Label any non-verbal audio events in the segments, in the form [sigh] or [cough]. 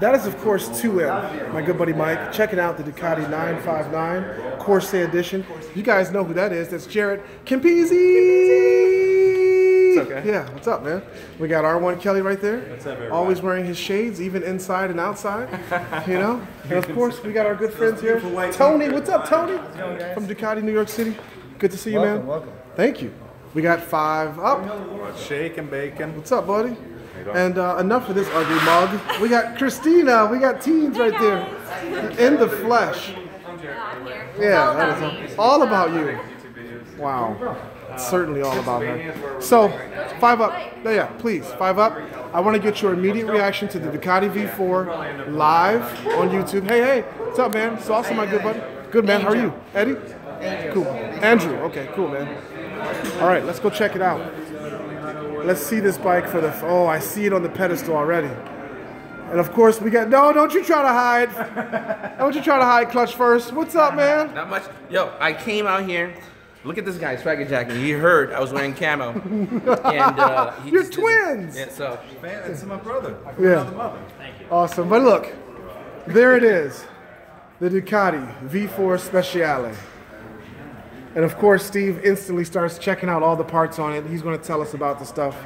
That is, of course, 2M, my good buddy Mike. Checking out the Ducati 959 Corse Edition. You guys know who that is. That's Jared Campisi. It's okay. Yeah, what's up, man? We got R1 Kelly right there. What's up, everybody? Always wearing his shades, even inside and outside. you know? And of course, we got our good friends here. Tony, what's up, Tony? From Ducati, New York City. Good to see you, man. welcome. Thank you. We got five up. Shake and bacon. What's up, buddy? And uh, enough of this ugly mug. We got Christina. We got teens right there. In the flesh. Yeah, that is all about you. Wow. It's certainly all about her. So, five up. Yeah, yeah, please, five up. I want to get your immediate reaction to the Ducati V4 live on YouTube. Hey, hey, what's up, man? It's awesome, my good buddy. Good, man. How are you? Eddie? Cool. Andrew. Okay, cool, man. All right, let's go check it out. Let's see this bike for the. Oh, I see it on the pedestal already. And of course, we got. No, don't you try to hide. Don't you try to hide Clutch first. What's up, man? Not much. Yo, I came out here. Look at this guy, Swagger Jacket. He heard I was wearing camo. [laughs] and uh, he You're just didn't- twins. Yeah, so It's my brother. Yeah. Awesome. But look, there it is. The Ducati V4 Speciale. And of course, Steve instantly starts checking out all the parts on it. He's going to tell us about the stuff.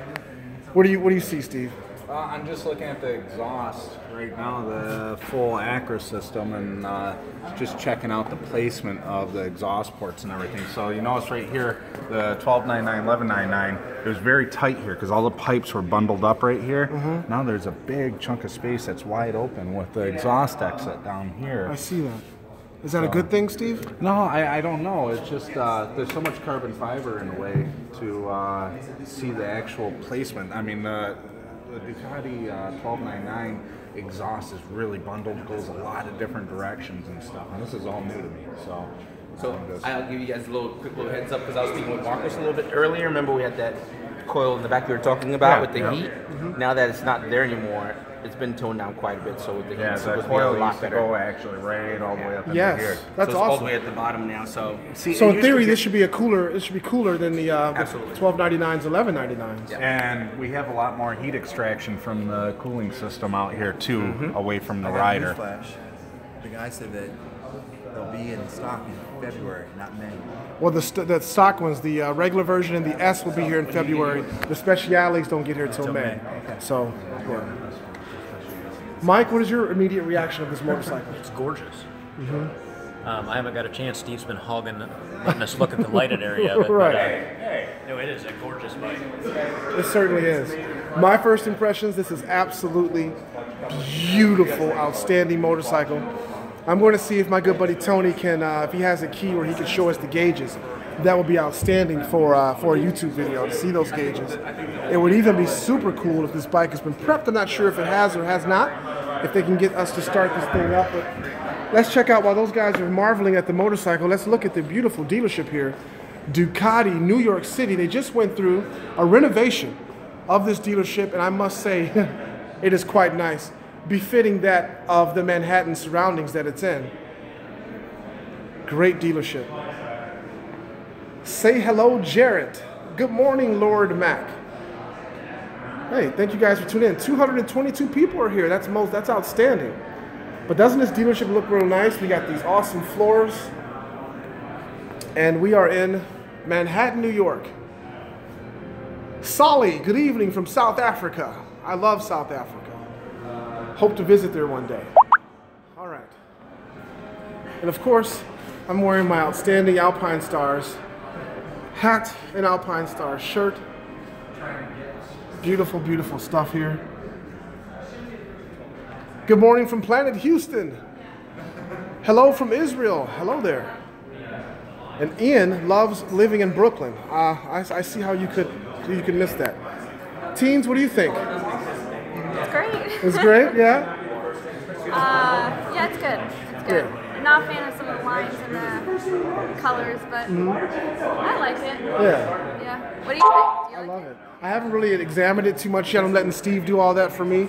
What do you What do you see, Steve? Uh, I'm just looking at the exhaust right now, the full Akra system, and uh, just checking out the placement of the exhaust ports and everything. So you notice right here, the 1299, 1199, it was very tight here because all the pipes were bundled up right here. Mm-hmm. Now there's a big chunk of space that's wide open with the exhaust exit down here. I see that. Is that a good thing, Steve? No, I, I don't know. It's just uh, there's so much carbon fiber in a way to uh, see the actual placement. I mean, the, the Ducati uh, 1299 exhaust is really bundled, goes a lot of different directions and stuff. And this is all new to me, so. so I'm just- I'll give you guys a little quick little heads up because I was speaking with Marcus a little bit earlier. Remember we had that coil in the back we were talking about Yeah, with the yeah. heat. Now that it's not there anymore, it's been toned down quite a bit. So with the yeah, heat's the supposed to be a coil lot used to better. go actually right all the way up into Yes, here. that's so it's all the way at the bottom now. So see, So in theory, this should be a cooler. It should be cooler than the, uh, Absolutely. 1299s, 1199s. And we have a lot more heat extraction from the cooling system out here too, away from the I rider. newsflash. The guy said that they'll be in stock in February, not May. Well, the, st- the stock ones, the uh, regular version and the S will be here in February. The speciales don't get here until May. So, yeah. Mike, what is your immediate reaction of this motorcycle? It's gorgeous. Um, I haven't got a chance. Steve's been hogging, letting us look at the lighted area of it. Right. But, uh, no, it is a gorgeous bike. It certainly is. My first impressions, this is absolutely beautiful, outstanding motorcycle. I'm going to see if my good buddy Tony can, uh, if he has a key where he can show us the gauges. That would be outstanding for uh, for a YouTube video to see those gauges. It would even be super cool if this bike has been prepped. I'm not sure if it has or has not. If they can get us to start this thing up, but let's check out while those guys are marveling at the motorcycle. Let's look at the beautiful dealership here, Ducati, New York City. They just went through a renovation of this dealership, and I must say, [laughs] it is quite nice, befitting that of the Manhattan surroundings that it's in. Great dealership. Say hello, Jarrett. Good morning, Lord Mac. Hey, thank you guys for tuning in. 222 people are here. That's most. That's outstanding. But doesn't this dealership look real nice? We got these awesome floors, and we are in Manhattan, New York. Solly, good evening from South Africa. I love South Africa. Hope to visit there one day. All right. And of course, I'm wearing my outstanding Alpine Stars hat and Alpine Star shirt. Beautiful, beautiful stuff here. Good morning from Planet Houston. Hello from Israel. Hello there. And Ian loves living in Brooklyn. Uh, I, I see how you could you could miss that. Teens, what do you think? It's great. It's great, yeah. [laughs] Uh, yeah, it's good. It's good. Not a fan of some of the lines and the colors, but I like it. Yeah. Yeah. What do you think? Do you I like love it. I haven't really examined it too much yet. I'm letting Steve do all that for me.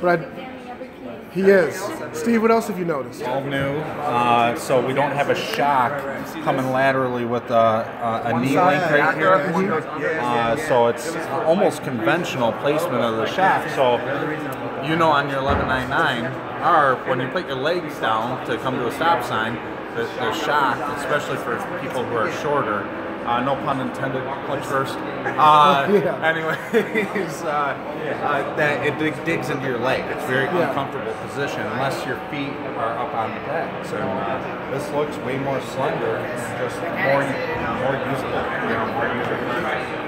But I, Examining every piece. He is. Steve, what else have you noticed? all new. Uh, so we don't have a shock coming laterally with a, a, a knee link right here. Uh, so it's almost conventional placement of the shaft. So you know on your 1199R, when you put your legs down to come to a stop sign, the, the shock, especially for people who are shorter, uh, no pun intended, punch first. Uh, [laughs] Yeah. Anyways, [laughs] uh, uh, that it dig- digs into your leg. It's a very Yeah. uncomfortable position unless your feet are up on the pegs. So uh, this looks way more slender and just more more usable. You know, more user-friendly.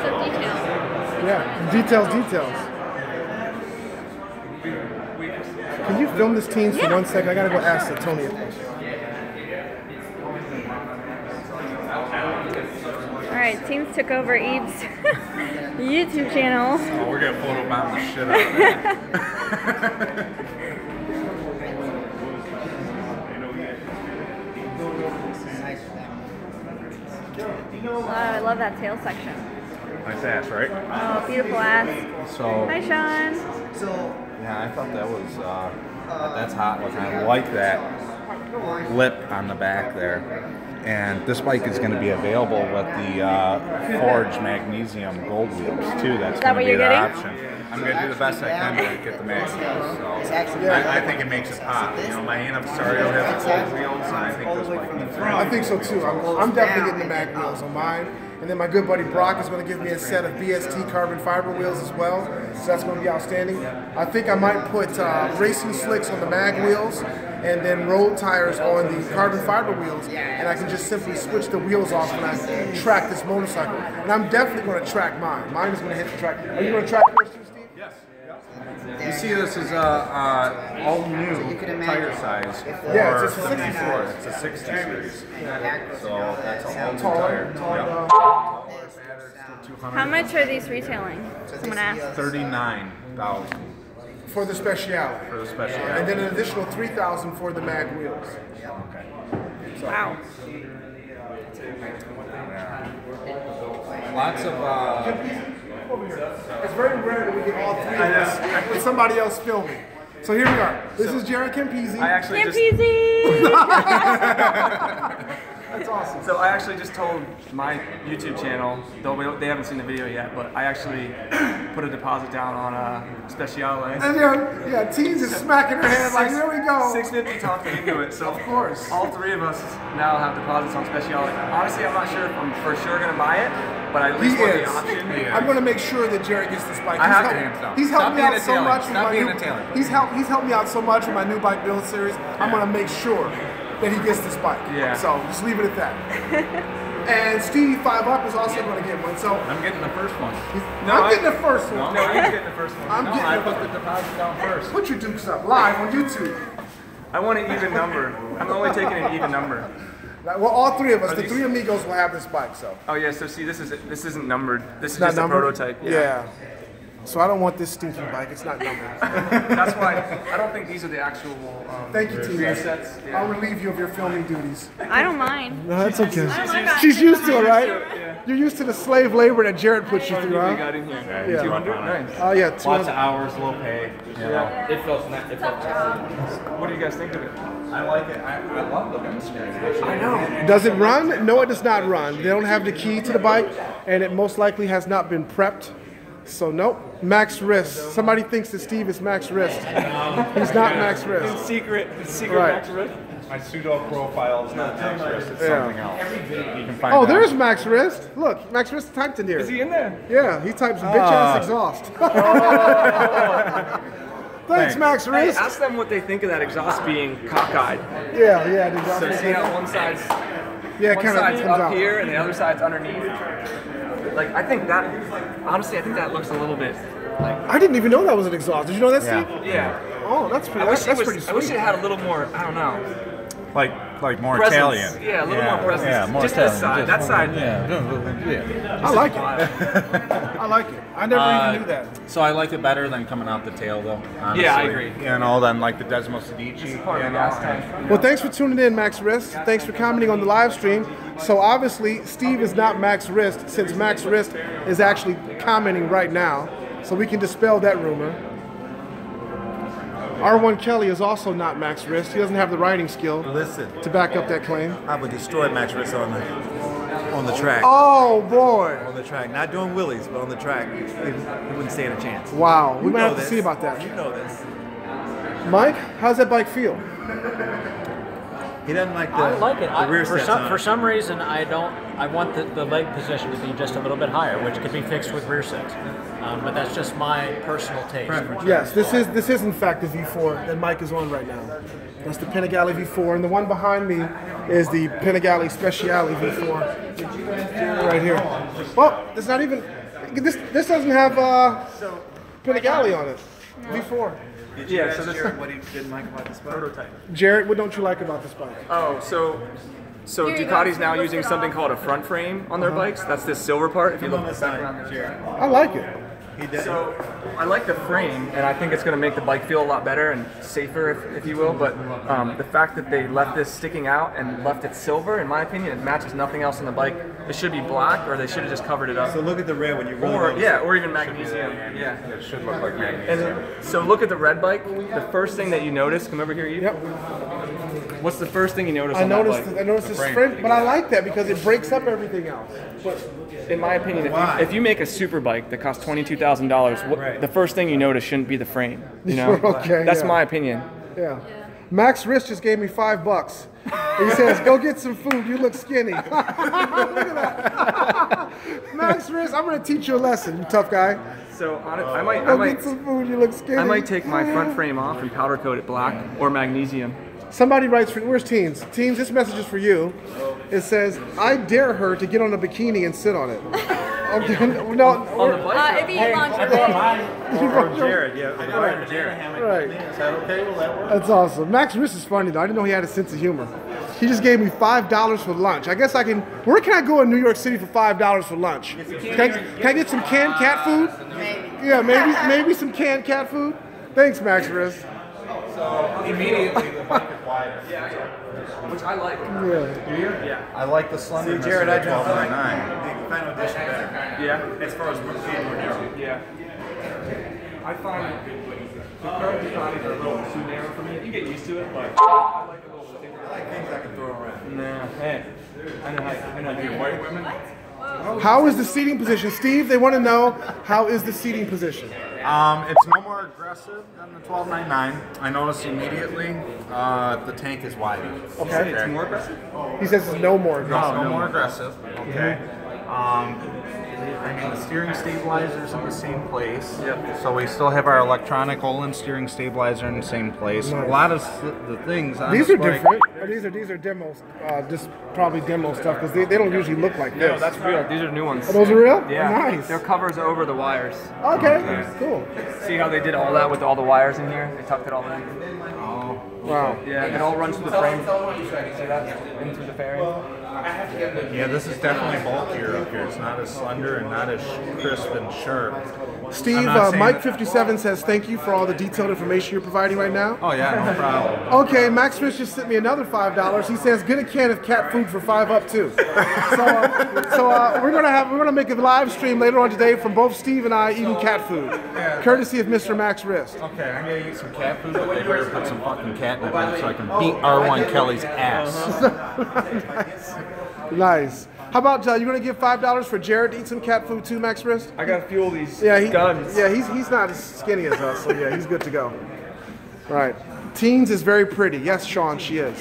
Some details. Yeah, details, details. Can you film this teams for Yeah. one second? I gotta go ask Tony a question. All right, teams took over Eve's [laughs] YouTube channel. Oh, we're gonna photobomb the shit out of that. [laughs] Oh, I love that tail section. Nice ass, right? Oh, beautiful ass. So Hi, Sean. Yeah, I thought that was uh, that's hot looking. I like that lip on the back there. And this bike is going to be available with the uh, forged magnesium gold wheels too. That's that going what to be you're the getting? option. I'm going to do the best I can to get the magnesium. So I, I think it makes it pop. You know, my Anapsario has the gold wheels, and I think this bike needs I think so too. I'm, I'm definitely getting the mag wheels on mine. And then my good buddy Brock is going to give me a set of BST carbon fiber wheels as well. So that's going to be outstanding. I think I might put uh, racing slicks on the mag wheels and then road tires on the carbon fiber wheels. And I can just simply switch the wheels off when I track this motorcycle. And I'm definitely going to track mine. Mine is going to hit the track. Are you going to track You see, this is a uh, all new tire size. For, Yeah, it's a 60 for It's a 60 series. So that's a all new Tall, tire. tall, Yep. uh, How much are these retailing? Someone asked. Thirty-nine thousand for the Speciale. for the special. And then an additional 3000 for the mag wheels. Wow. Lots of. Uh, It's very rare that we get all three of us with somebody else filming. So here we are. This is Jared Campese. I actually just Campese! [laughs] [laughs] That's awesome. so I actually just told my YouTube channel, though we, they haven't seen the video yet, but I actually [clears throat] put a deposit down on a Speciale. And yeah, yeah, Teens is smacking her head like, here we go. 650 talked me into it, so [laughs] Of course. all three of us now have deposits on Speciale. Honestly, I'm not sure if I'm for sure gonna buy it, but I at He least want is. the option. I'm gonna make sure that Jared gets this bike. I He's have to, helped- hands down. He's helped Stop me out so much. with Stop my being new- a tailor. He's helped. He's helped me out so much with my new bike build series. I'm gonna make sure that he gets this bike. Yeah. So just leave it at that. [laughs] and Stevie Five Up is also gonna get one. So I'm getting the first one. I'm I- getting the first one. No, you're getting the first one. I'm No, getting I the put the deposit down first. Put your dukes up live on YouTube. I want an even number. I'm only taking an even number. Well, all three of us, Are the three amigos, will have this bike. So Oh yeah, so see, this is this isn't numbered. This is not just numbered. a prototype. Yeah. So I don't want this stinking bike. It's not numbered. [laughs] That's why I don't think these are the actual. Um, Thank you, Tina. sets. I'll relieve you of your filming duties. I don't mind. No, that's okay. I don't She's that. used to it, right? You're used to the slave labor that Jared puts you through, we huh? got in here? Yeah. 200? Nice. Oh yeah, Lots of hours, low pay. You know. It feels not. It feels What do you guys think of it? I like it. I, I love the windscreen. Actually. I know. Does it run? No, it does not run. They don't have the key to the bike, and it most likely has not been prepped. So nope. Max wrist. Somebody thinks that Steve is Max wrist. He's not Max wrist. Secret, in secret Right. Max Wrist. My pseudo profile is not Max Wrist, it's Yeah. something else. You can find Oh, that. there's Max wrist. Look, Max wrist typed in here. Is he in there? Yeah, he types bitch ass ah. exhaust. [laughs] [laughs] Thanks, Max Hey, ask them what they think of that exhaust being cockeyed. Yeah, yeah, the So see how one side's Yeah, it one kind side's of comes up out. here and the other side's underneath. Like I think that honestly I think that looks a little bit like I didn't even know that was an exhaust. Did you know that, Yeah. Steve? yeah. Oh, that's pretty. I wish That's, it was, pretty I wish it had a little more I don't know Like, like more presence. Italian. Yeah, a little more presence. Yeah, more Just Italian. this side. Just- That side. Yeah. yeah. I like it. I like it. I never Uh, even knew that. So I like it better than coming out the tail, though. Honestly. Yeah, I agree. You know, than like the Desmo Sedici. Part you of the know, gas tank. Well, thanks for tuning in, Max Wrist. Thanks for commenting on the live stream. So obviously, Steve is not Max Wrist since Max Wrist is actually commenting right now. So we can dispel that rumor. R1 Kelly is also not Max Wrist. He doesn't have the riding skill Listen, to back up that claim. I would destroy Max Wrist on the on the track. Oh boy! On the track, not doing willies, but on the track, he, he wouldn't stand a chance. Wow, we You might know have to see about that. You know this. Mike, how's that bike feel? He doesn't like the, I like it. the I, rear for some on for some reason, I don't. I want the, the leg position to be just a little bit higher, which could be fixed with rear sets. Um, but that's just my personal taste. Yes, this is this is in fact the V4 that Mike is on right now. That's the Panigale V4, and the one behind me is the Panigale Speciale V4 right here. Well, it's not even. This this doesn't have uh, Panigale on it. V4. Did Yeah, so this what he didn't like about this bike? prototype. Jared, what don't you like about this bike? Oh, so so Here. Ducati's now using something called a front frame on their bikes. That's this silver part. If you look back around there. I like it. He did. So I like the frame, and I think it's going to make the bike feel a lot better and safer, if, if you will. But um, the fact that they left this sticking out and left it silver, in my opinion, it matches nothing else on the bike. It should be black, or they should have just covered it up. so look at the red when you really Or yeah, or even magnesium. Yeah. It should look like magnesium. And so look at the red bike. The first thing that you notice, come over here, you. Yep. What's the first thing you notice I on that noticed. bike? I noticed this frame, but I like that because it breaks up everything else. In my opinion, if you, if you make a super bike that costs twenty two thousand dollars, Right. the first thing you notice shouldn't be the frame. You know, [laughs] Okay, that's yeah. my opinion. Yeah. Max Wrist just gave me five bucks. He says, "Go get some food. You look skinny." [laughs] look at that. [laughs] Max Wrist, I'm gonna teach you a lesson, you tough guy. So on it, I might, I might, get some food. You look skinny. I might take my front frame off and powder coat it black or magnesium. Somebody writes for where's Teens? Teens, this message is for you. It says, "I dare her to get on a bikini and sit on it." [laughs] Okay, no, On the bike. Uh, if you lingerie. Or [laughs] Jared, yeah. Or Jared. right. Is that okay? Will that work? That's awesome. Max Wrist is funny though. I didn't know he had a sense of humor. He just gave me five dollars for lunch. I guess I can. Where can I go in New York City for five dollars for lunch? Can I, can I get some canned cat food? Yeah, maybe maybe some canned cat food. Thanks, Max Wrist. Immediately the bike is wider. which I like. really Yeah. Yeah. I like the slender. See, Jared, I don't like the final edition better. Yeah. As far as what fan we're doing. Yeah. I find the current Ducatis are a little too narrow for me. You can get used to it, but I like a little thicker. I like things I can throw around. Nah, hey, I know how I know how you white women. How is the seating position, Steve? They want to know how is the seating position. Um, it's no more aggressive than the 1299. I noticed immediately uh, the tank is wider. Okay. It's more aggressive. He says it's no more. No, no more aggressive. Okay. Um, I mean, the steering stabilizer's in the same place. Yep. So we still have our electronic Olin steering stabilizer in the same place. A lot of the things on These this are bike- different. Oh, These are these are demos. Uh, just probably demo stuff because they, they don't usually look like this. No, that's real. These are new ones. Are those are real? Yeah. Nice. Their covers over the wires. Okay. Cool. See how they did all that with all the wires in here? They tucked it all in. Oh. Wow. Yeah, it all runs through the frame. See that? In through the fairing. Yeah, this is definitely bulkier up here. It's not as slender and not as crisp and sharp. Steve, uh, Mike57 says thank you for all the detailed information you're providing right now. Oh yeah, no [laughs] problem. Okay, Max Wrist just sent me another five dollars. He says get a can of cat food for five up too. So, uh, so uh, we're gonna have we're gonna make a live stream later on today from both Steve and I eating cat food, courtesy of Mr. Max Wrist. Okay, I'm gonna eat some cat food, but they better put some fucking catnip in it so I can beat R1 Kelly's ass. [laughs] [laughs] Nice. How about uh, you gonna give five dollars for Jared to eat some cat food too, Max Wrist? I gotta fuel these Yeah, he, guns. yeah, he's he's not as skinny as us, so yeah, he's good to go. Right. Teens is very pretty. Yes, Sean, she is.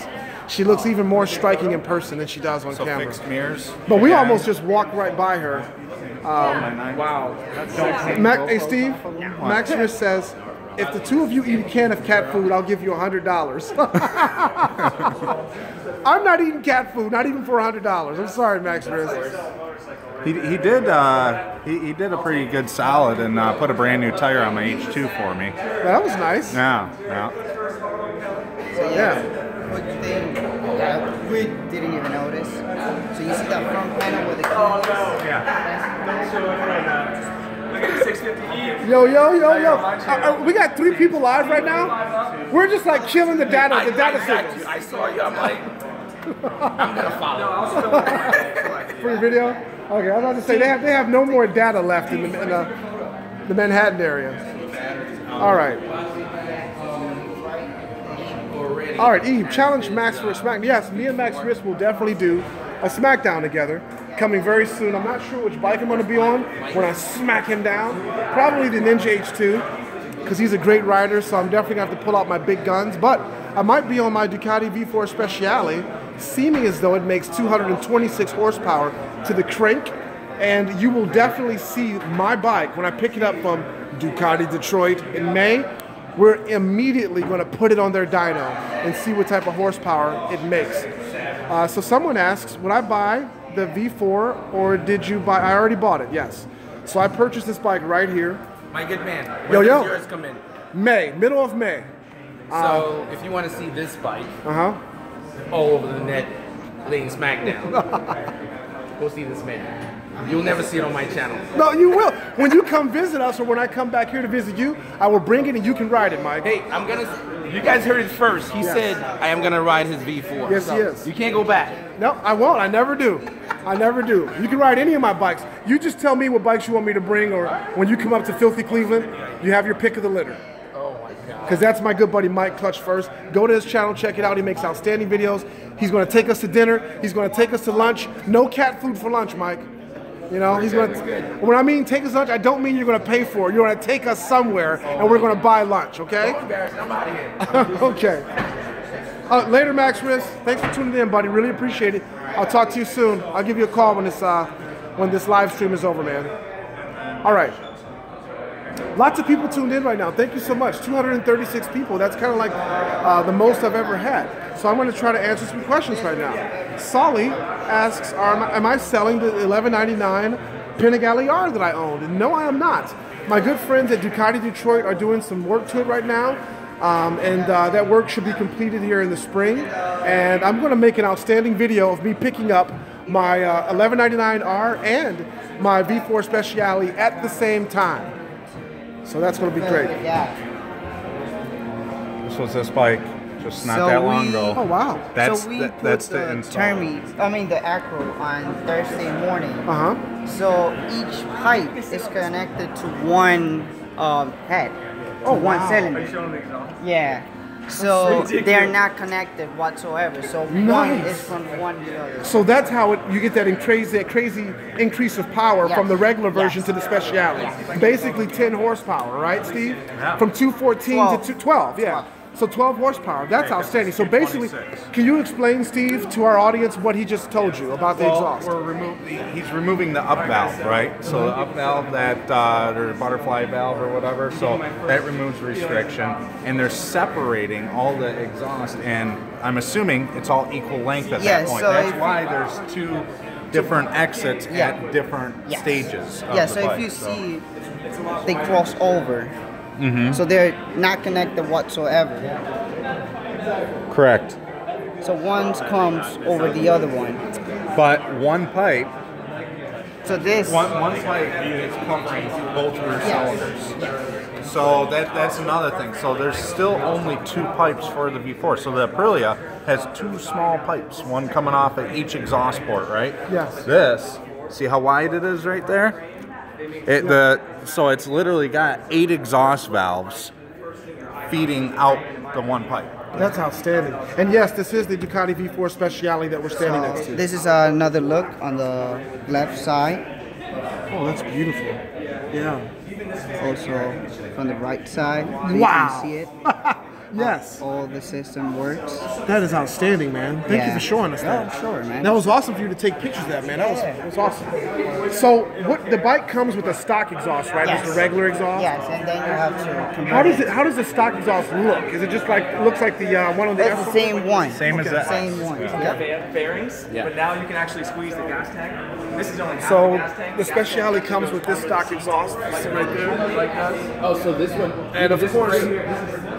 She looks even more striking in person than she does on So camera. fixed mirrors. But we almost just walked right by her. Wow, that's sexy. Mac, hey Steve, Max Smith says, if the two of you eat a can of cat food, I'll give you hundred dollars. [laughs] I'm not eating cat food, not even for hundred dollars. I'm sorry, Max Smith. He, he did uh, he, he did a pretty good solid and uh, put a brand new tire on my H2 for me. That was nice. Yeah, yeah. So Yeah. Good thing that we didn't even notice. So you see that front panel with the keys? Look at the 650E. Yo, yo, yo, yo. Uh, uh, we got three people live right now. We're just like killing the data, the data signals. I saw you. I'm like, I'm gonna follow. For your video? Okay, I was about to say they have they have no more data left in the in the, the Manhattan area. All right. All right, Eve, challenge Max for a SmackDown. Yes, me and Max Wrist will definitely do a SmackDown together. Coming very soon. I'm not sure which bike I'm going to be on when I smack him down. Probably the Ninja H2 because he's a great rider. So I'm definitely going to have to pull out my big guns. But I might be on my Ducati V4 Speciale, seeming as though it makes 226 horsepower to the crank. And you will definitely see my bike when I pick it up from Ducati Detroit in May we're immediately going to put it on their dyno and see what type of horsepower it makes. Uh, so someone asks, would I buy the V4 or did you buy? I already bought it. Yes. So I purchased this bike right here. My good man. Yo, When yo. does yours come in? May, middle of May. So if you want to see this bike Uh huh. all over the net, laying SmackDown, [laughs] go see this man. You'll never see it on my channel. No, you will. When you come visit us or when I come back here to visit you, I will bring it and you can ride it, Mike. Hey, I'm gonna. You guys heard it first. He Yes. said I am gonna ride his V4. Yes, So he is. You can't go back. No, I won't. I never do. I never do. You can ride any of my bikes. You just tell me what bikes you want me to bring, or when you come up to Filthy Cleveland, you have your pick of the litter. Oh my God. Because that's my good buddy Mike Clutch first. Go to his channel, check it out. He makes outstanding videos. He's going to take us to dinner. He's going to take us to lunch. No cat food for lunch, Mike. You know, he's going to. When I mean take us lunch, I don't mean you're going to pay for it. You're going to take us somewhere, and we're going to buy lunch. Okay? I'm embarrassed. I'm out of here. [laughs] okay. Uh, later, Max Wrist. Thanks for tuning in, buddy. Really appreciate it. I'll talk to you soon. I'll give you a call when this uh, when this live stream is over, man. All right. Lots of people tuned in right now. Thank you so much. 236 people. That's kind of like uh, the most I've ever had. So I'm going to try to answer some questions right now. Solly asks, am I, am I selling the 1199 Panigale R that I owned? And no, I am not. My good friends at Ducati Detroit are doing some work to it right now. Um, and uh, that work should be completed here in the spring. And I'm going to make an outstanding video of me picking up my uh, 1199R and my V4 Speciale at the same time. So that's going to be great. Yeah. This was this bike just not So that long ago. Oh, wow. That's so we the, put that's the, the. Termi, I mean the Acro on Thursday morning. Uh huh. So each pipe is connected to one um, head, to Oh, one wow. cylinder. Yeah. So they're not connected whatsoever. So one is from one to the other. So that's how it, you get that in crazy, that crazy increase of power Yes. from the regular version Yes. to the Speciale. Yes. Basically 10 horsepower, right, Steve? From 214 Twelve. to two- 12, yeah. So 12 horsepower. That's outstanding. So basically, can you explain, Steve, to our audience what he just told you about the Well, exhaust? we're removing. He's removing the up valve, right? So the up valve, that uh, or butterfly valve or whatever. So that removes restriction, and they're separating all the exhaust. And I'm assuming it's all equal length at Yeah, that point. so That's why there's two different exits Yeah. at different Yes. stages. Of Yeah, the so if bike, you see, they cross over. Mm-hmm. So they're not connected whatsoever. correct. So one comes over the other one. But one pipe, So this, one one pipe is covering both rear Yes. cylinders. So that that's another thing. So there's still only two pipes for the V4. So the Aprilia has two small pipes, one coming off at each exhaust port, right? Yes. This, see how wide it is right there? It the so it's literally got eight exhaust valves feeding out the one pipe. That's outstanding. And yes, this is the Ducati V4 Speciale that we're standing next to. this is another look on the left side. Oh, that's beautiful. Yeah. Also from the right side. So Wow. You can see it. [laughs] Yes. All the system works. That is outstanding, man. Thank you for showing us that. Oh, sure, man. That was awesome for you to take pictures of that, man. That was, that was awesome. So, what the bike comes with a stock exhaust, right? Just Yes. a regular exhaust. Yes, and then you have to How does it? How does the stock exhaust look? Is it just like looks like the uh, one on the? That's the same one. Same as that. Same one. Yep. Fa- Yeah. but now you can actually squeeze the gas tank. This is only half So the gas tank. the Speciale comes with this stock exhaust right there. Oh, so this one. And of course,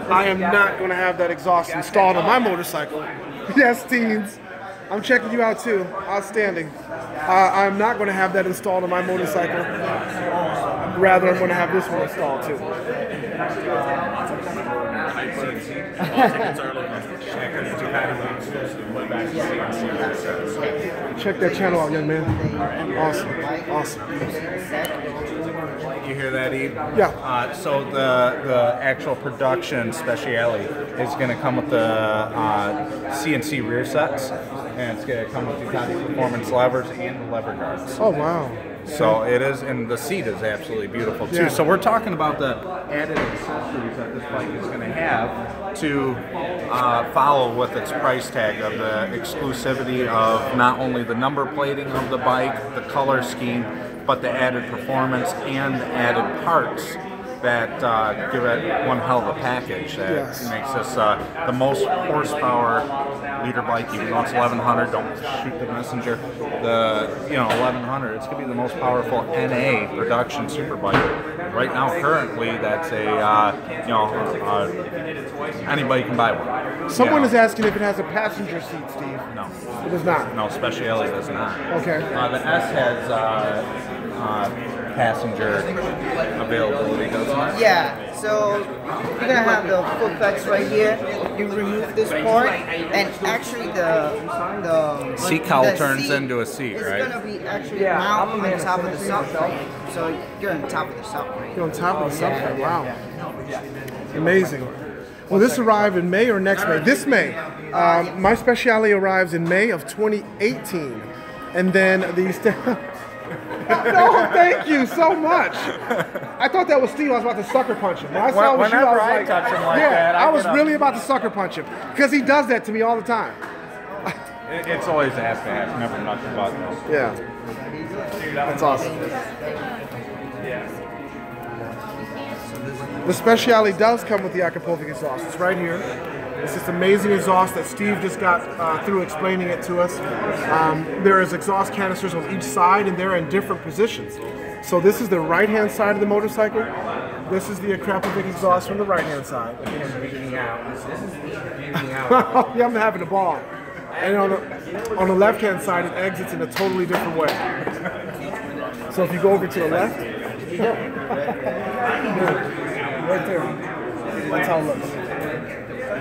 I am not going to have that exhaust installed on my motorcycle. [laughs] Yes, teens. I'm checking you out too. Outstanding. Uh, I'm not going to have that installed on my motorcycle. Rather, I'm going to have this one installed too. [laughs] Check that channel out, young man. Awesome. Awesome. You hear that, Eve? Yeah. Uh, so the the actual production Speciale is going to come with the uh, CNC rear sets, and it's going to come with Ducati performance levers and the lever guards. Oh wow. So it is, and the seat is absolutely beautiful too. Yeah. So we're talking about the added accessories that this bike is going to have to uh, follow with its price tag of the exclusivity of not only the number plating of the bike, the color scheme, but the added performance and the added parts that uh, give it one hell of a package that Yes. makes this uh, the most horsepower liter bike. Even though it's 1100, don't shoot the messenger. The you know 1100, it's gonna be the most powerful NA production super bike right now. Currently, that's a uh, you know uh, anybody can buy one. Someone is asking if it has a passenger seat, Steve. No. It does not. No, Speciale does not. Okay. Uh, the S has uh, uh, passenger availability, doesn't it? Yeah, so you're gonna have the full pecs right here. You remove this part, and actually the the Seat cowl the turns seat into a seat, is right? gonna be actually mount on top of the subframe. So you're on top of the subframe. You're on top of the subframe. Wow. Amazing. Will this arrive in May or next May? This May. Um, my Speciale arrives in May of 2018. And then the. [laughs] St- no, thank you so much. I thought that was Steve. I was about to sucker punch him. When I saw it was you, I Whenever was I like, touch him like yeah, that, I I was get up. really about to sucker punch him because he does that to me all the time. It- It's always a half to half, never nothing but. Yeah. That's awesome. The Speciale does come with the Acapulco sauce. It's right here. It's this amazing exhaust that Steve just got uh, through explaining it to us. Um, there is exhaust canisters on each side, and they're in different positions. So this is the right-hand side of the motorcycle. This is the Akrapovic exhaust from the right-hand side. [laughs] [laughs] yeah, I'm having a ball. And on the, on the left-hand side, it exits in a totally different way. [laughs] So if you go over to the left, right there. That's how it looks.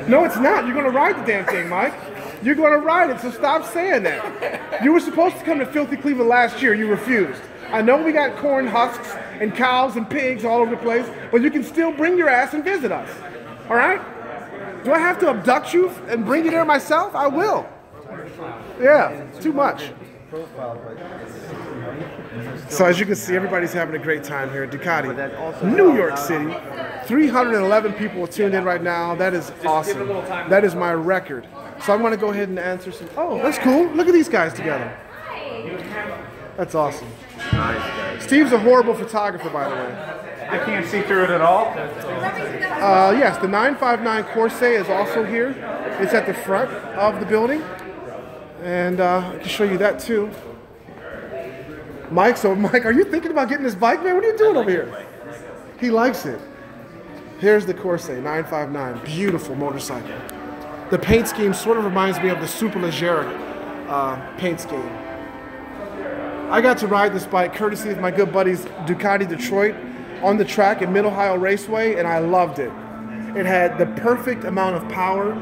No, it's not. You're gonna ride the damn thing, Mike. You're gonna ride it, so stop saying that. You were supposed to come to Filthy Cleveland last year. You refused. I know we got corn husks and cows and pigs all over the place, but you can still bring your ass and visit us. All right? Do I have to abduct you and bring you there myself? I will. Yeah, too much. So as you can see, everybody's having a great time here at Ducati, New York City. 311 people are tuned in right now. That is awesome. That is my record. So I'm going to go ahead and answer some. Oh, that's cool. Look at these guys together. That's awesome. Steve's a horrible photographer, by the way. I can't see through it at all. Uh, yes, the 959 Corse is also here. It's at the front of the building. And uh, I can show you that too. Mike, so Mike, are you thinking about getting this bike, man? What are you doing over here? He likes it. Here's the Corse 959. Beautiful motorcycle. The paint scheme sort of reminds me of the Superleggera uh, paint scheme. I got to ride this bike courtesy of my good buddies Ducati Detroit on the track at Mid Ohio Raceway, and I loved it. It had the perfect amount of power,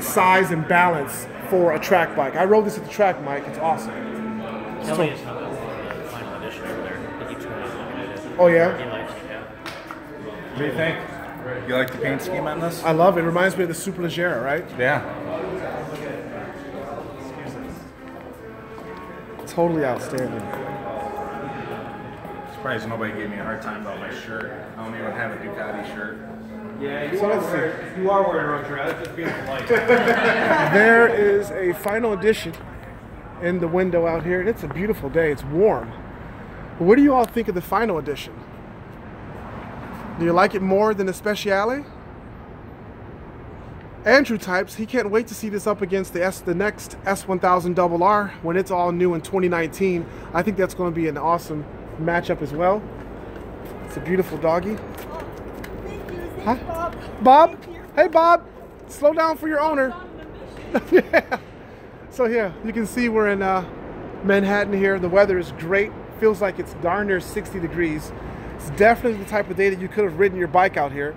size, and balance for a track bike. I rode this at the track, Mike. It's awesome. Kelly is Oh, yeah? He likes it, yeah. What do you think? You like the paint scheme on this? I love it. It reminds me of the Superleggera, right? Yeah. Totally outstanding. Surprised nobody gave me a hard time about my shirt. I don't even have a Ducati shirt. Yeah, you So are wearing you are wearing road shirt. That's just beautiful [laughs] light. [laughs] There is a final edition in the window out here. and It's a beautiful day. It's warm. What do you all think of the final edition? Do you like it more than the Speciale? Andrew types he can't wait to see this up against the S, the next S1000RR when it's all new in 2019. I think that's going to be an awesome matchup as well. It's a beautiful doggy. Hi. Bob. Hey, Bob. Slow down for your owner. [laughs] yeah. So yeah, you can see we're in uh, Manhattan here. The weather is great. Feels like it's darn near 60 degrees. It's definitely the type of day that you could have ridden your bike out here.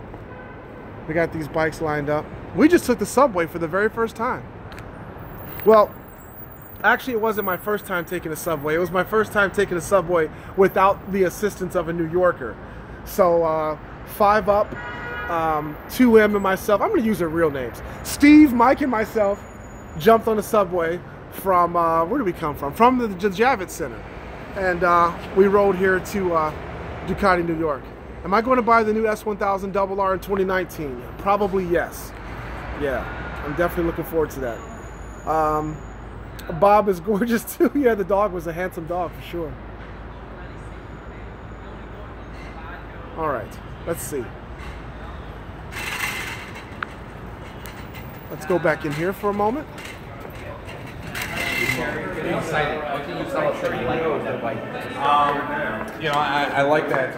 We got these bikes lined up. We just took the subway for the very first time. Well, Actually, it wasn't my first time taking a subway. It was my first time taking a subway without the assistance of a New Yorker. So, uh, five up, um, 2M and myself, I'm to use their real names. Steve, Mike, and myself jumped on the subway from, uh, where did we come from? From the, the Javits Center. And uh, we rode here to uh, Ducati, New York. Am I going to buy the new S1000 Double R in 2019? Probably yes. Yeah, I'm definitely looking forward to that. Um, Bob is [laughs] gorgeous too. Yeah, the dog was a handsome dog for sure. All right, let's see. Let's go back in here for a moment. Um, you know, I, I like that.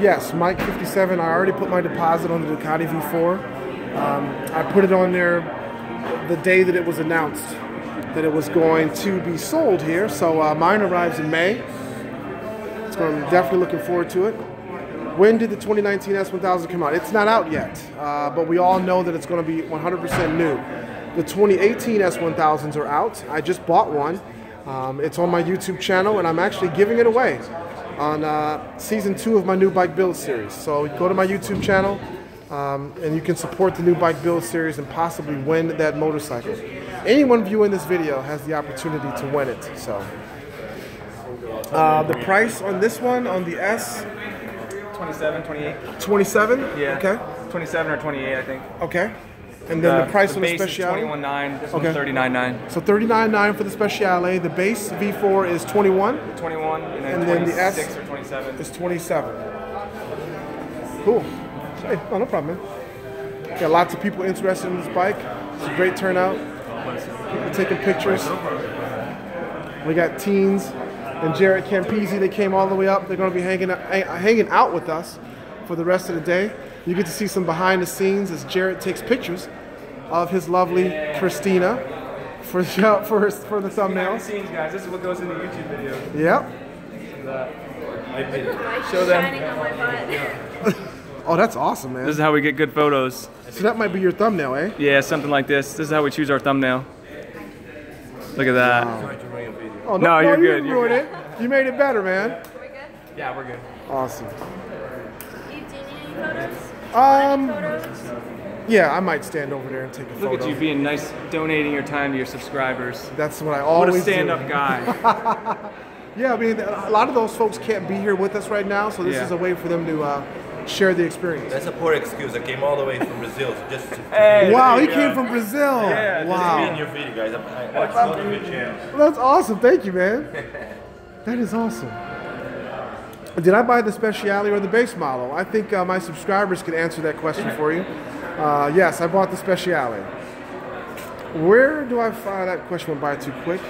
Yes, Mike 57. I already put my deposit on the Ducati V4. Um, I put it on there the day that it was announced that it was going to be sold here. So uh, mine arrives in May. I'm definitely looking forward to it. When did the 2019 S1000 come out? It's not out yet, uh, but we all know that it's going to be 100% new. The 2018 S1000s are out. I just bought one. Um, it's on my YouTube channel, and I'm actually giving it away on uh, season two of my new bike build series. So go to my YouTube channel, um, and you can support the new bike build series and possibly win that motorcycle. Anyone viewing this video has the opportunity to win it. So uh, the price on this one on the S 27, 28. 27. Yeah. Okay. 27 or 28, I think. Okay. And then Uh, the price the on the Speciale? 21.9, this okay. one's 39.9. So 39.9 for the Speciale. The base V4 is 21. 21, and then, And then the 26 S or 27. is 27. Cool. Hey, oh, no problem, man. Got lots of people interested in this bike. It's a great turnout. People taking pictures. We got teens and Jared Campese. They came all the way up. They're going to be hanging out, hanging out with us for the rest of the day. You get to see some behind the scenes as Jared takes pictures of his lovely Christina for the, for, for the Behind the thumbnail. scenes, guys. This is what goes in the YouTube video. Yep. Show them. Shining on my butt. [laughs] Oh, that's awesome, man. This is how we get good photos. So that might be your thumbnail, eh? Yeah, something like this. This is how we choose our thumbnail. Look at that. Oh, No, you're you good, you're ruin it. You made it better, man. Yeah, we're good. Awesome. Do you need any photos? Um, yeah, I might stand over there and take a photo. Look at you being nice, donating your time to your subscribers. That's what I always What always a stand-up guy. [laughs] Yeah, I mean, a lot of those folks can't be here with us right now, so this Yeah. is a way for them to uh, share the experience. That's a poor excuse. I came all the way from Brazil so just to, to Hey, wow, there he came from Brazil. Yeah, just be wow. in your video, guys. I, I watched all of your channels. Well, that's awesome. Thank you, man. [laughs] That is awesome. Did I buy the Speciale or the base model? I think uh, my subscribers could answer that question for you. Uh, yes, I bought the Speciale. Where do I find that question went by too quick?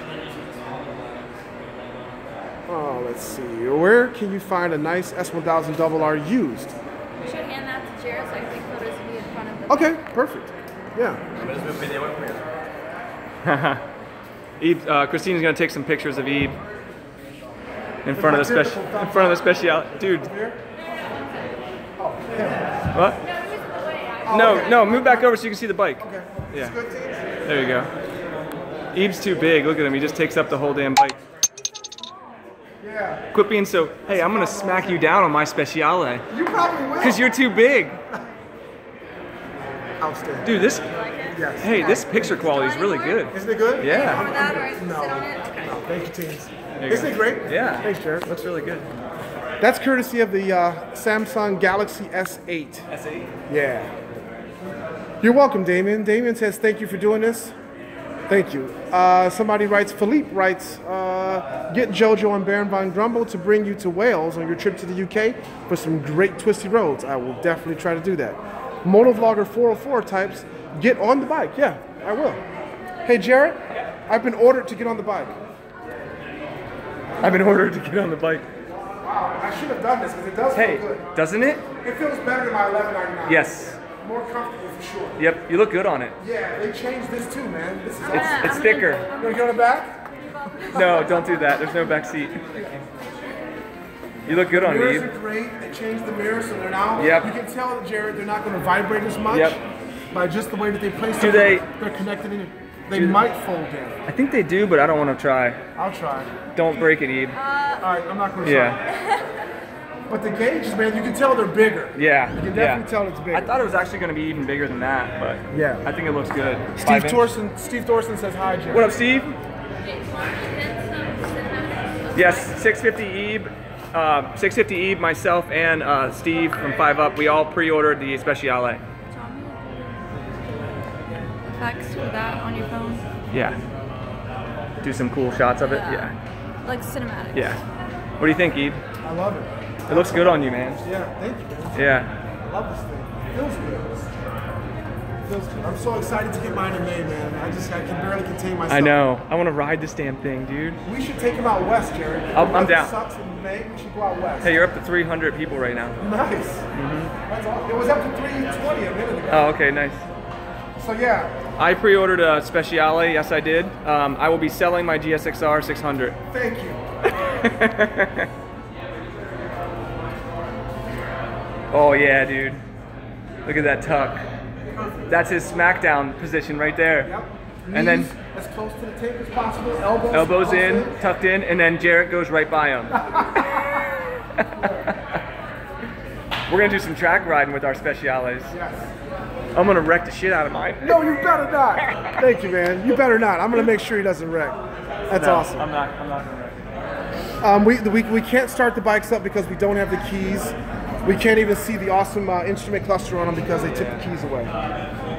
Oh, let's see. Where can you find a nice S1000 double R used? You should hand that to Jared so I can take photos of you in front of him. Okay, perfect. Yeah. [laughs] Eve, uh, Christina's gonna take some pictures of Eve in front of the special, in front of the special, dude. What? No, no, move back over so you can see the bike. Yeah. There you go. Eve's too big. Look at him. He just takes up the whole damn bike. Quit being so. Hey, I'm gonna smack you down on my speciale. You probably will. Cause you're too big, Outstanding. dude. This. Yes. Hey, this picture quality is really good. Isn't it good? Yeah. Over that or I can sit on it? Okay. No, thank you, teens. There you Isn't go. it great? Yeah. Thanks, Jared. Looks really good. That's courtesy of the uh, Samsung Galaxy S8. S8. Yeah. You're welcome, Damien. Damien says, thank you for doing this. Thank you. Uh, somebody writes, Philippe writes, uh, get Jojo and Baron Von Grumble to bring you to Wales on your trip to the UK for some great twisty roads. I will definitely try to do that. Motovlogger 404 types, get on the bike. Yeah, I will. Hey, Jared, I've been ordered to get on the bike. I've been ordered to get on the bike. Wow, I should have done this because it does Hey, feel good. doesn't it? It feels better than my 1199. Yes. More comfortable for sure. Yep. You look good on it. Yeah, they changed this too, man. This is It's it's thicker. You wanna get on the back? No, don't do that. There's no back seat. You look good on mirrors Eve. are great. They changed the mirrors so they're now. Yep. You can tell, Jared, they're not going to vibrate as much. Yep. By just the way that they place Do them. they- They're connected in. They might fold in. I think they do, but I don't want to try. I'll try. Don't break it, Eve. Uh, All right, I'm not going to Yeah. [laughs] try. But the gauges, man, you can tell they're bigger. Yeah. You can yeah. definitely tell it's bigger. I thought it was actually going to be even bigger than that, but Yeah. I think it looks good. Steve Five inch. Thorson. Steve Thorson says hi, Jared. What up, Steve? Yes, 650 Eve, uh, 650 Eve, myself and uh, Steve from Five Up, we all pre-ordered the Speciale. Effects with that on your phone. Yeah. Do some cool shots of it. Yeah. Like cinematic. Yeah. What do you think, Eve? I love it. It looks good on you, man. Yeah, thank you. Man. Yeah. I love this thing. It feels good. It feels good. I'm so excited to get mine in May, man. I just I can barely contain myself. I know. I want to ride this damn thing, dude. We should take him out west, Jared. I'm- I'm down. Sucks in May. We should go out west. Hey, you're up to 300 people right now. Nice. Mm-hmm. That's all. It was up to 320 a minute ago. Oh, okay, nice. So yeah, I pre-ordered a Speciale. Yes, I did. Um, I will be selling my GSXR 600. thank you. [laughs] Oh yeah, dude. Look at that tuck. That's his SmackDown position right there. Yep. And then- as close to the tape as possible. Elbows. Elbows close in, tucked in, and then Jarrett goes right by him. [laughs] We're gonna do some track riding with our Speciales. Yes. I'm gonna wreck the shit out of mine. No, you better not. [laughs] Thank you, man. You better not. I'm gonna make sure he doesn't wreck. That's No, awesome. I'm not. I'm not gonna wreck. Um, we, we, we can't start the bikes up because we don't have the keys. We can't even see the awesome uh, instrument cluster on them because they took the keys away.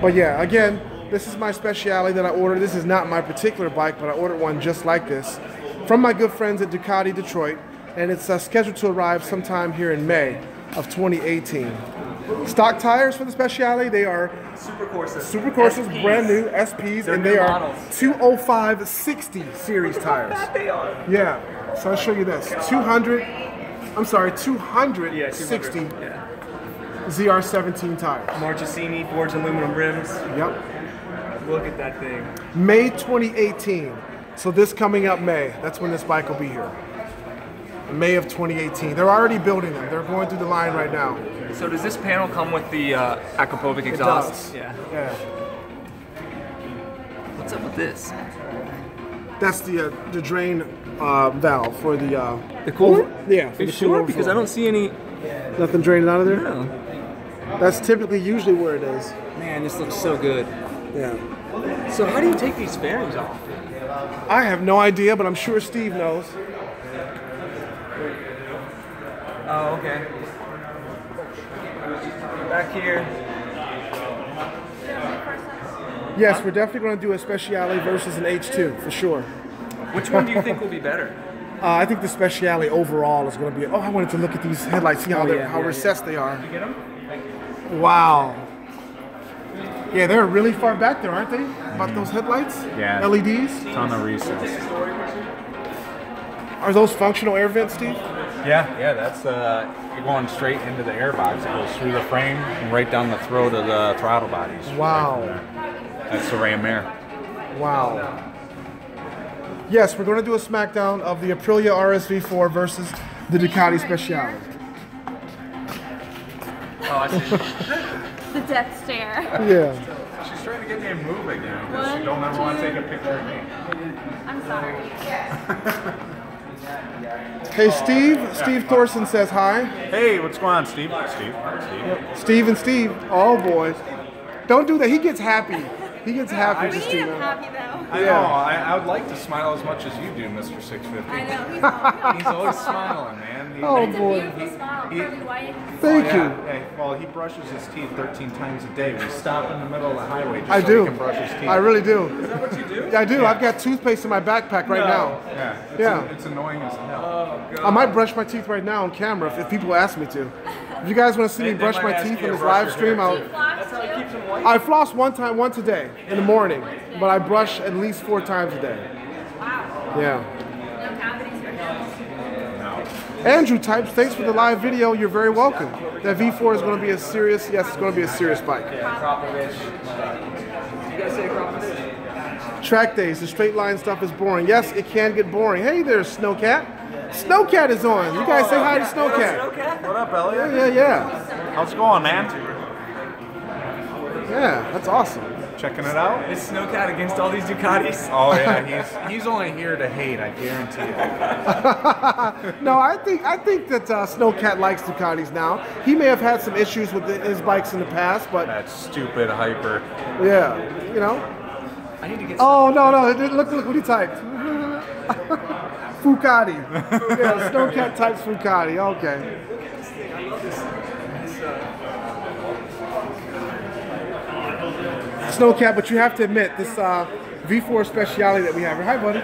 But yeah, again, this is my Speciale that I ordered. This is not my particular bike, but I ordered one just like this from my good friends at Ducati Detroit, and it's uh, scheduled to arrive sometime here in May of 2018. Stock tires for the Speciale, they are Supercorsas. Super Courses, SPs. brand new SPs, They're and they are models. 205 60 series tires. They are. Yeah, so I'll show you this. 200, I'm sorry, 260 Yeah, 200. Yeah. ZR17 tires. Marchesini forged aluminum rims. Yep. Look at that thing. May 2018. So this coming up May, that's when this bike will be here. May of 2018. They're already building them. They're going through the line right now. So does this panel come with the uh, Akrapovic It exhaust? Yeah. Yeah. What's up with this? That's the uh, the drain uh, valve for the uh, The cooler? yeah. For Are the sure? Because I don't see any. nothing draining out of there. No. That's typically usually where it is. Man, this looks so good. Yeah. So how do you take these fairings off? I have no idea, but I'm sure Steve knows. Oh, okay. Back here. Yes, we're definitely going to do a Speciale versus an H2 for sure. Which one do you think will be better? Uh, I think the Speciale overall is going to be. Oh, I wanted to look at these headlights, see how Oh, they're yeah, how yeah, recessed they are. You get them? Wow. Yeah, they're really far back there, aren't they? About those headlights? Yeah. LEDs? Ton of recess. Are those functional air vents, Steve? Yeah, yeah, that's uh, you're going straight into the air box. It goes through the frame and right down the throat of the throttle bodies. Wow. That's the Ram Air. Wow. Yes, we're going to do a SmackDown of the Aprilia RSV4 versus the Ducati Speciale. Oh, I see. The death stare. Yeah. She's trying to get me to move again. One, she don't ever want to two. take a picture of me. I'm sorry. [laughs] Hey, Steve. Steve Thorson says hi. Hey, what's going on, Steve? Steve? Steve? Steve and Steve. Oh, boy. Don't do that. He gets happy. He gets happy We to need Steve. him happy though. I know. I, I would like to smile as much as you do, Mr. 650. I know. He's [laughs] all, He's always smiling, man. He- Oh, it's boy. a beautiful smile, He- pearly white. Thank oh, yeah, you. Hey, well, he brushes his teeth 13 times a day. We stop in the middle of the highway just I so do. he can brush his teeth. I really do. Is that what you do? Yeah, I do. I've got toothpaste in my backpack right now. Yeah. It's, Yeah. It's annoying as hell. Oh, God. I might brush my teeth right now on camera if, if people ask me to. If you guys want to see me They- they brush my teeth you in this live stream, I'll, Do you floss too? I floss one time, once a day in the morning, but I brush at least four times a day. Wow. Yeah. No cavities for him. Andrew types, thanks for the live video. You're very welcome. That V4 is going to be a serious, yes, it's going to be a serious bike. Akrapovic. You guys say Akrapovic? Track days, the straight line stuff is boring. Yes, it can get boring. Hey there, Snowcat. Snowcat is on. You guys say hi to Snowcat. What up, Elliot? Yeah, yeah, yeah. How's it going, man? Yeah, that's awesome. Checking it out? Is Snowcat against all these Ducatis? [laughs] Oh yeah, [laughs] he's he's only here to hate. I guarantee you. [laughs] no, I think I think that uh, Snowcat likes Ducatis now. He may have had some issues with the, his bikes in the past, but that stupid hyper. Yeah, you know. I need to get. Oh no no! Look look what he typed. Fucati. yeah, Snowcat types Fucati. Okay. Snowcat, but you have to admit this uh, V4 Speciale that we have here. Hi, buddy.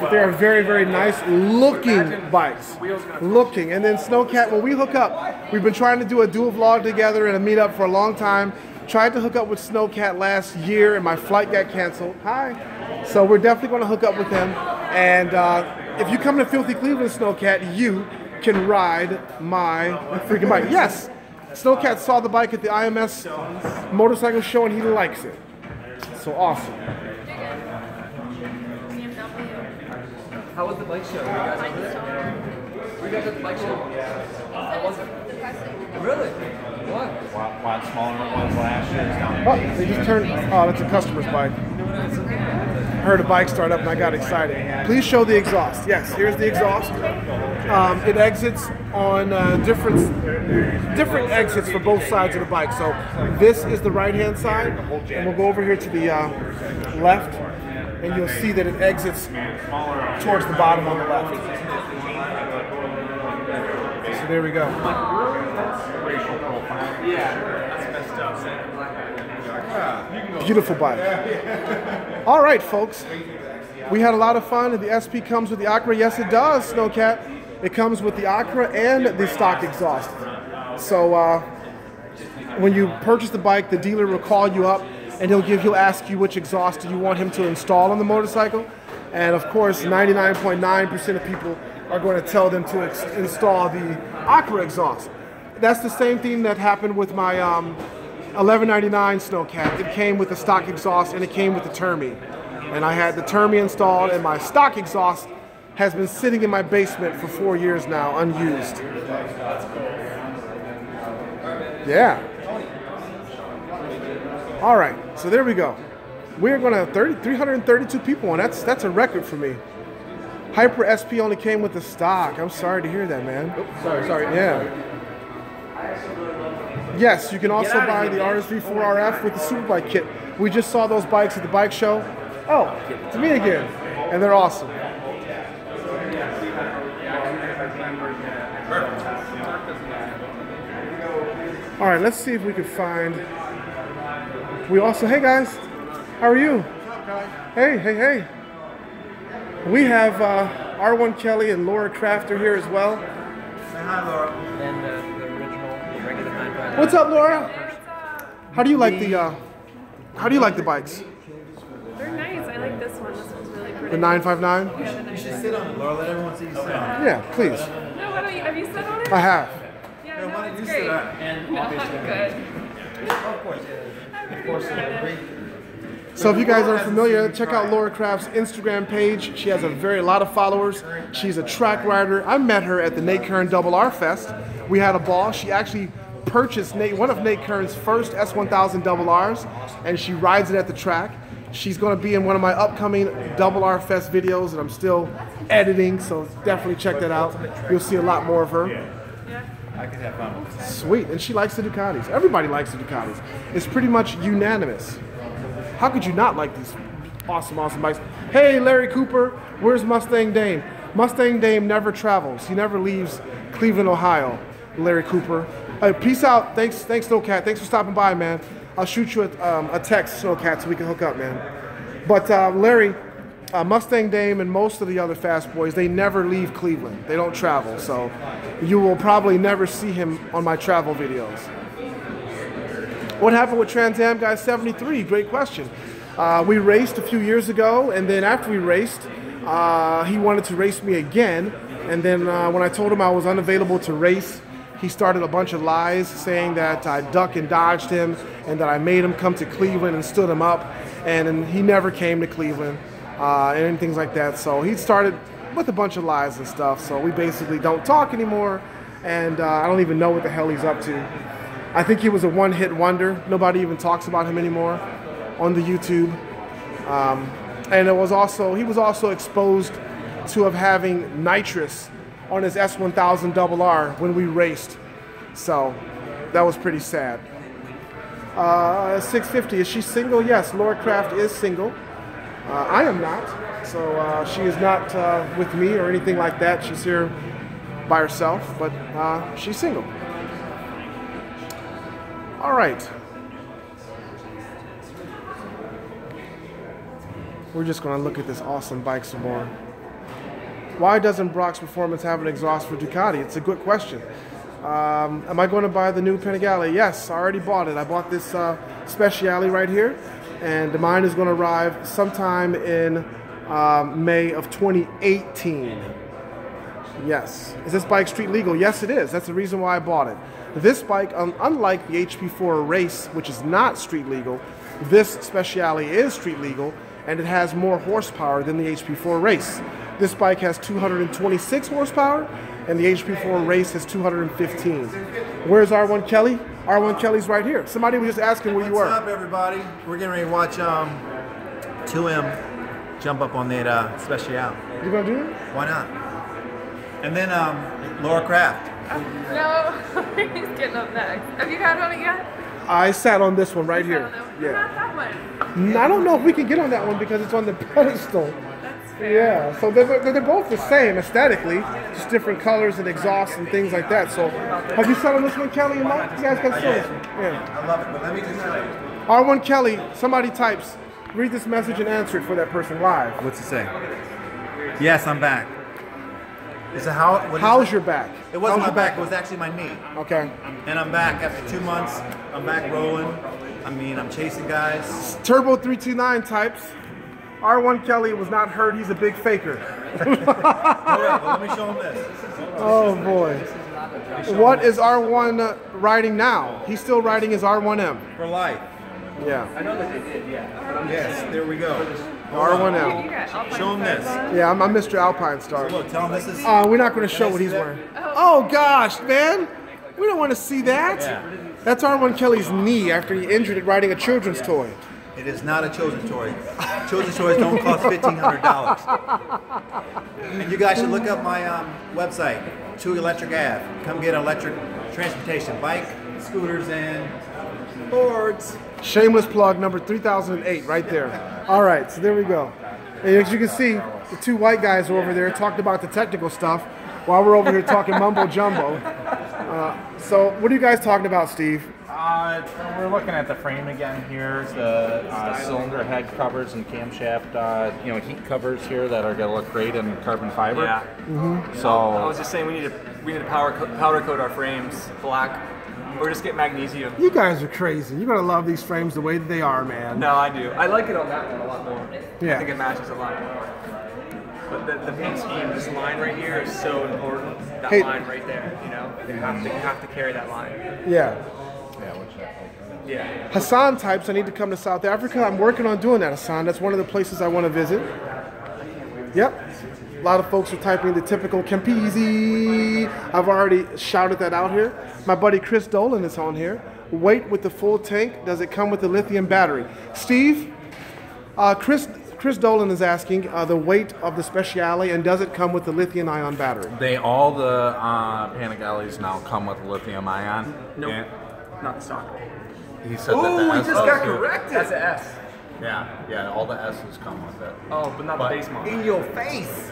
But they are very, very nice looking bikes. Looking. And then Snowcat, when we hook up, we've been trying to do a dual vlog together and a meetup for a long time. Tried to hook up with Snowcat last year and my flight got canceled. Hi. So we're definitely going to hook up with him. And uh, if you come to Filthy Cleveland Snowcat, you can ride my freaking bike. Yes. Snowcat saw the bike at the IMS motorcycle show and he likes it. So awesome. How was the bike show? Were you guys over there? Were you guys at the bike show? How was it? Really? What? One, lot smaller ones last year is down Oh, they just turned. Oh, that's a customer's bike. Heard a bike start up and I got excited. Please show the exhaust. Yes, here's the exhaust. Um, it exits on uh, different different exits for both sides of the bike. So this is the right hand side, and we'll go over here to the uh, left, and you'll see that it exits towards the bottom on the left. So there we go. Beautiful bike. All right, folks. We had a lot of fun, the SP comes with the Akra. Yes, it does, Snowcat. It comes with the Akra and the stock exhaust. So uh, when you purchase the bike, the dealer will call you up, and he'll give he'll ask you which exhaust you want him to install on the motorcycle. And of course, 99.9% of people are going to tell them to install the Akra exhaust. That's the same thing that happened with my um, 1199 Snowcat. It came with the stock exhaust and it came with the Termi. And I had the Termi installed and my stock exhaust has been sitting in my basement for four years now, unused. Yeah. All right, so there we go. We're gonna 30, 332 people, and that's that's a record for me. Hyper SP only came with the stock. I'm sorry to hear that, man. sorry, sorry. Yeah. Yes, you can also buy the RSV4RF with the Superbike kit. We just saw those bikes at the bike show. Oh, it's me again, and they're awesome. All right, let's see if we can find. We also, hey guys, how are you? Hey, hey, hey. We have uh, R1 Kelly and Laura Crafter here as well. And the, the What's up, Laura? How do you like the uh, How do you like the bikes? They're nice. I like this one. This one's really pretty. The 959? Yeah, the You should sit on it, Laura. Let everyone see you sit on it. Yeah, please. No, why don't you? Have you sit on it? I have. Yeah, no, it's great. sit on it? And no, [laughs] I'm good. Of course, yeah. Of course, I agree. So if you guys are familiar, check out Laura Craft's Instagram page. She has a very lot of followers. She's a track rider. I met her at the Nate Kern Double R Fest. We had a ball. She actually purchased Nate, one of Nate Kern's first S1000 Double Rs, and she rides it at the track. She's going to be in one of my upcoming Double R Fest videos that I'm still editing, so definitely check that out. You'll see a lot more of her. I could have fun Sweet, and she likes the Ducatis. Everybody likes the Ducatis. It's pretty much unanimous. How could you not like these awesome, awesome bikes? Hey, Larry Cooper, where's Mustang Dame? Mustang Dame never travels. He never leaves Cleveland, Ohio. Larry Cooper. Uh, peace out. Thanks, thanks, Snowcat. Thanks for stopping by, man. I'll shoot you a, um, a text, so we can hook up, man. But uh, Larry, uh, Mustang Dame and most of the other Fast Boys, they never leave Cleveland. They don't travel, so you will probably never see him on my travel videos. What happened with Trans Am Guy 73? Great question. Uh, we raced a few years ago, and then after we raced, uh, he wanted to race me again. And then uh, when I told him I was unavailable to race, he started a bunch of lies saying that I duck and dodged him and that I made him come to Cleveland and stood him up. And, and he never came to Cleveland uh, and things like that. So he started with a bunch of lies and stuff. So we basically don't talk anymore, and uh, I don't even know what the hell he's up to. I think he was a one-hit wonder. Nobody even talks about him anymore on the YouTube. Um, and it was also he was also exposed to of having nitrous on his S1000RR when we raced. So that was pretty sad. Uh, 650, is she single? Yes, Laura Craft is single. Uh, I am not. So uh, she is not uh, with me or anything like that. She's here by herself, but uh, she's single. All right. We're just going to look at this awesome bike some more. Why doesn't Brock's Performance have an exhaust for Ducati? It's a good question. Um, am I going to buy the new Panigale? Yes, I already bought it. I bought this uh, Speciale right here, and mine is going to arrive sometime in um, May of 2018. Yes. Is this bike street legal? Yes, it is. That's the reason why I bought it. This bike, um, unlike the HP4 Race, which is not street legal, this Speciale is street legal, and it has more horsepower than the HP4 Race. This bike has 226 horsepower, and the HP4 Race has 215. Where's R1 Kelly? R1 Kelly's right here. Somebody was just asking where you are. What's up, everybody? We're getting ready to watch um, 2M jump up on that uh, special. You gonna do it? Why not? And then um, Laura Craft. [laughs] No, [laughs] he's getting up next. Have you had on it yet? I sat on this one right You here. sat on? Yeah. Not that one. I don't know if we can get on that one because it's on the [laughs] pedestal. Yeah, so they're, they're, they're both the same aesthetically, just different colors and exhausts and things like that. So, have you on this one, Kelly and Mike? You guys got to see this one. Yeah. I love it, but let me just tell you. R1 Kelly, somebody types, read this message and answer it for that person live. What's it say? Yes, I'm back. Is it how? What is How's it? your back? It wasn't How's my your back. It was actually my knee. Okay. And I'm back after two months. I'm back rolling. I mean, I'm chasing guys. Turbo329 types, R1 Kelly was not hurt, he's a big faker. [laughs] Hold well, let me show him this. Oh boy. What is R1 uh, riding now? He's still riding his R1M. For life. Yeah. I know that they did, yeah. Yes, there we go. R1M. Show him this. Yeah, I'm, I'm Mr. Alpine Star. Look, tell him this is. Uh, we're not going to show what he's wearing. Oh gosh, man. We don't want to see that. Yeah. That's R1 Kelly's knee after he injured it riding a children's toy. It is not a children's toy. Children's toys don't cost fifteen hundred dollars. And you guys should look up my um, website, Two Electric Ave. Come get electric transportation, bike, scooters, and boards. Shameless plug number 3008 right there. All right, so there we go. And as you can see, the two white guys are over there talked about the technical stuff while we're over here talking mumbo jumbo. Uh, so what are you guys talking about, Steve? Uh, we're looking at the frame again here, the uh, cylinder head covers and camshaft, uh, you know, heat covers here that are gonna look great in carbon fiber. Yeah. Mm-hmm. I was just saying we need to we need to power co- powder coat our frames black, or just get magnesium. You guys are crazy. You're gonna love these frames the way that they are, man. No, I do. I like it on that one a lot more. Yeah. I think it matches a lot more. But the, the paint scheme, this line right here is so important. That Hey- line right there, you know, you have to you have to carry that line. Yeah. Yeah. Hassan types, I need to come to South Africa. I'm working on doing that, Hassan. That's one of the places I want to visit. Yep. A lot of folks are typing the typical Campese. I've already shouted that out here. My buddy Chris Dolan is on here. Weight with the full tank. Does it come with the lithium battery? Steve, uh, Chris, Chris Dolan is asking uh, the weight of the Speciale and does it come with the lithium ion battery? they all the uh, Panigales now come with lithium ion. Nope. And Not the stock. he said that Oh, the we S- just got corrected. That's an S. Yeah, yeah, all the S's come with it. Oh, but not the base model. In your face.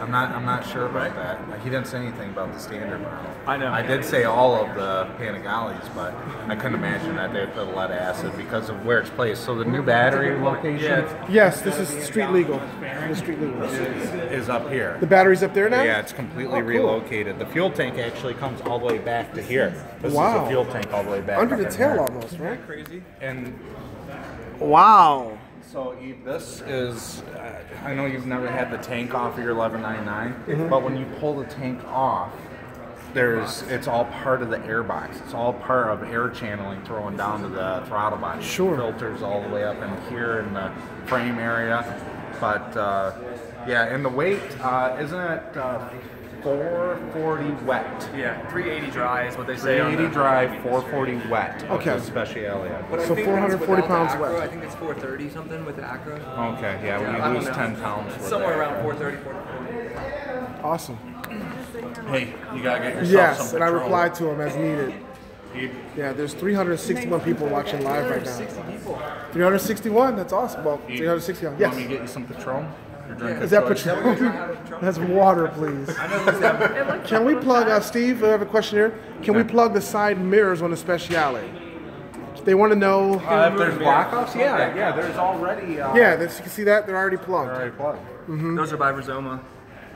I'm not. I'm not sure about that. He didn't say anything about the standard model. I know. I did say all of the Panigales, but I couldn't imagine that they put a lot of acid because of where it's placed. So the new battery location Yeah, Yes, this is street legal. The is street legal. is up here. The battery's up there now? Yeah, it's completely Oh, cool. relocated. The fuel tank actually comes all the way back to here. This Wow. is the fuel tank all the way back Under the tail here. almost, right? Crazy. And Wow. So Eve, this is, uh, I know you've never had the tank off of your 1199, Mhm. but when you pull the tank off, there's, it's all part of the air box. It's all part of air channeling throwing down to the throttle body. Sure. Filters all the way up in here in the frame area. But uh, yeah, and the weight uh, isn't it uh, 440 wet? Yeah, 380 dry is what they say. 380 dry, 440 wet. of Okay. the Speciale. But So 440 pounds Akra. wet. I think it's 430 something with the Akra. Okay, yeah, when I you don't lose know. 10 pounds. Somewhere that. around 430, 440. Awesome. Hey, you gotta get yourself Yes, some and I replied to him as needed. Yeah, there's 361 people watching live right now. 361, that's awesome. Well, you- 361. You want me to get you some Patron? You're drinking Is that choice? Patron? That's water, please. Can we plug, uh, Steve, I have a question here. Can we plug the side mirrors on the Speciale? They want to know. Uh, if there's block-offs, yeah, yeah, there's already. Uh, Yeah, this, you can see that? They're already plugged. already plugged. Those are by Rizoma.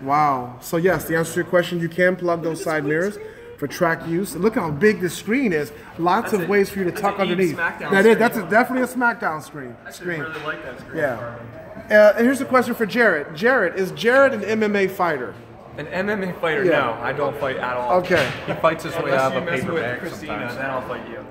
Wow. So yes, the answer to your question, you can plug those side mirrors for track use. Look how big the screen is. Lots That's of a- ways for you to that's tuck underneath. That is, that's a, definitely a SmackDown screen. I actually Screen. really like that screen. Yeah. Uh, and here's a question for Jarrett. Jarrett, is Jarrett an MMA fighter? An MMA fighter? Yeah. No, I don't fight at all. Okay. He fights his way out of a paper with bag Christina, sometimes. then I'll fight you.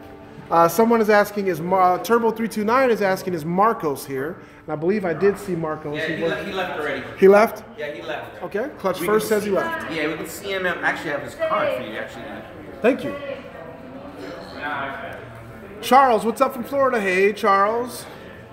Uh, someone is asking, is Mar- uh, Turbo329 is asking, is Marcos here? And I believe I did see Marcos. Yeah, he, was- le- he left already. He left? Yeah, he left. Okay. Clutch We first says he left. Yeah, we can see him. Actually, I have his card for you. Actually. Thank you. Charles, what's up from Florida? Hey, Charles.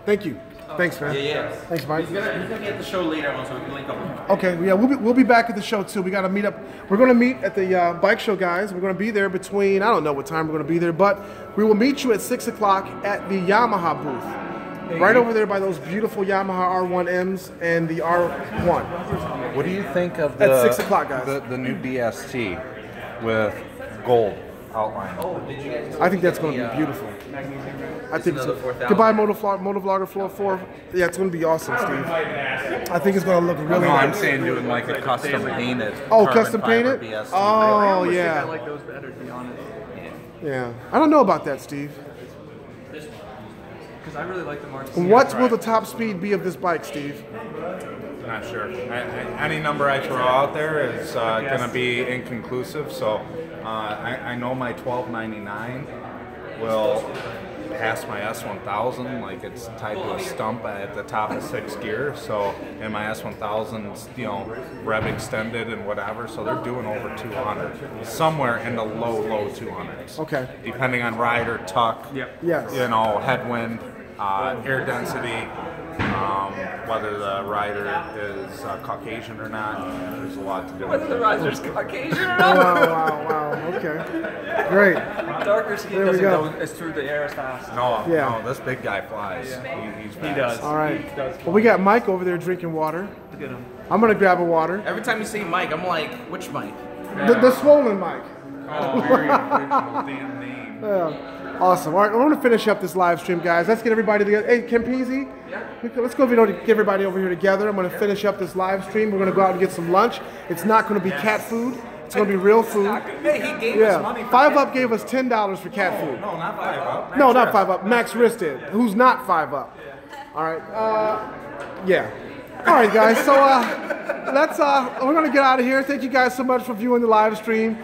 Thank you. Thanks, man. Yeah, yeah. Thanks, Mike. He's gonna, he's gonna be at the show later on, so we can link up. Okay, yeah, we'll be, we'll be back at the show too. We got to meet up. We're going to meet at the uh, bike show, guys. We're going to be there between, I don't know what time we're going to be there, but we will meet you at 6 o'clock at the Yamaha booth. Right over there by those beautiful Yamaha R1Ms and the R1. What do you think of At 6 o'clock, guys. The, the new BST with gold outline? I think that's going to be beautiful. I think another so. 4,000. Goodbye, Motovlog, Motovlogger Floor 4. Yeah, it's going to be awesome, Steve. I think it's going to look really no, I'm saying doing like a custom painted. Oh, custom painted? BST. Oh, I almost think I yeah. like those better, to be honest. Yeah. I don't know about that, Steve. Because I really like the Mark. What will the top speed be of this bike, Steve? Not sure. I, I, any number I throw out there is uh, going to be inconclusive. So uh, I, I know my 1299 will pass my S1000. Like it's tied to a stump at the top of sixth gear. So and my S1000's you know rev extended and whatever. So they're doing over 200, somewhere in the low low 200s. Okay. Depending on rider tuck. Yep. Yes. You know headwind, uh, air density. Um, whether the rider is uh, Caucasian or not, there's a lot to do with Whether the it. Caucasian or Wow, not. wow, wow. Okay. Great. Darker skin There we doesn't go. go as through the air as fast. No, Yeah. no, this big guy flies. He, he's He does. All right. He does. Well, we got Mike over there drinking water. Look at him. I'm going to grab a water. Every time you see Mike, I'm like, which Mike? The, the swollen Mike. Oh, very original damn name. [laughs] Yeah. Awesome. All right, we're going to finish up this live stream, guys. Let's get everybody together. Hey, Kim yeah. let's go over here, get everybody over here together. I'm going to finish up this live stream. We're going to go out and get some lunch. It's not going to be cat food. It's going to be real food. Hey, he gave us money Yeah. Five Up gave us ten dollars for cat food. No, not five up. No, not Five Up. Max Wrist did. Who's not Five Up? All right. Uh, yeah. All right, guys. So uh, let's. Uh, we're gonna get out of here. Thank you guys so much for viewing the live stream.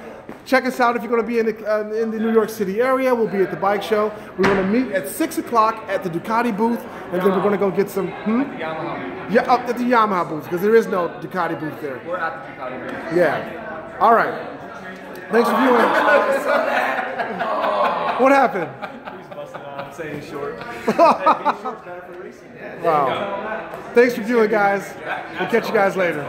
Check us out if you're going to be in the, uh, in the New York City area. We'll be at the bike show. We're going to meet at 6 o'clock at the Ducati booth, and then we're going to go get some. Hmm? Yamaha. Yeah, up at the Yamaha booth, because there is no Ducati booth there. We're at the Ducati booth. Yeah. All right. Thanks for viewing. what happened? Saying short. [laughs] Wow. Thanks for viewing, guys. We'll catch you guys later.